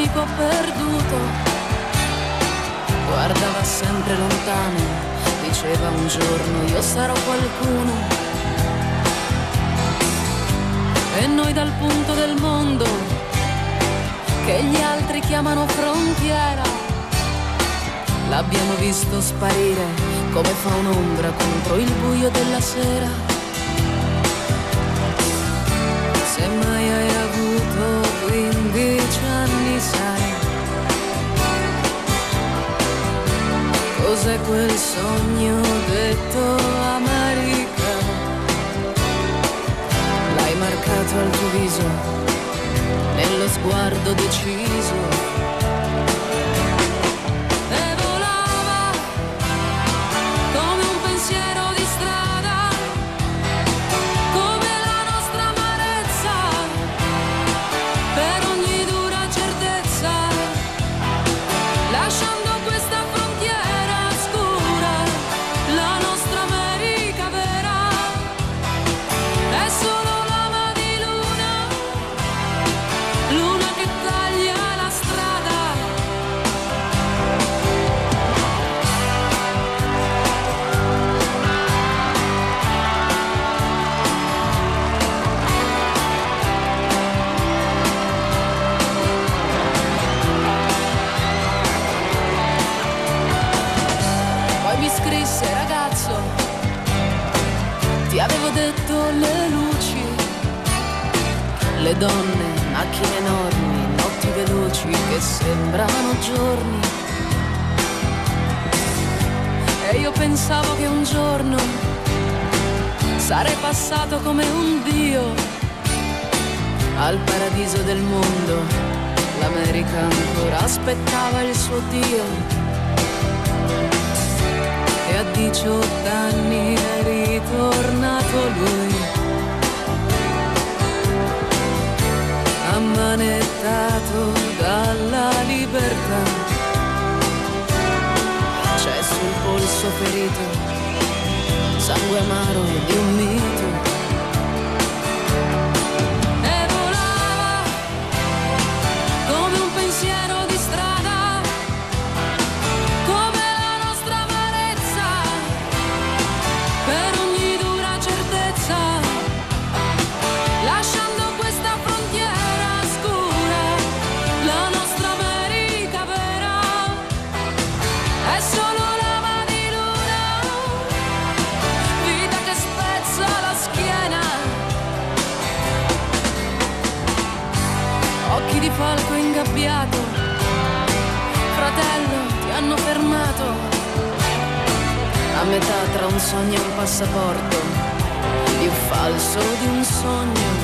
amico perduto. Guardava sempre lontano, diceva un giorno io sarò qualcuno. E noi dal punto del mondo che gli altri chiamano frontiera, l'abbiamo visto sparire come fa un'ombra contro il buio della sera. Se mai detto America. L'hai marcato al tuo viso nello sguardo deciso detto le luci, le donne, macchine enormi, notti veloci che sembrano giorni. E io pensavo che un giorno sarei passato come un dio al paradiso del mondo. L'America ancora aspettava il suo Dio a 18 anni è ritornato lui. Ammanettato dalla libertà, c'è sul polso ferito, sangue amaro di un mito. Ingabbiato. Fratello ti hanno fermato. A metà tra un sogno e un passaporto più falso di un sogno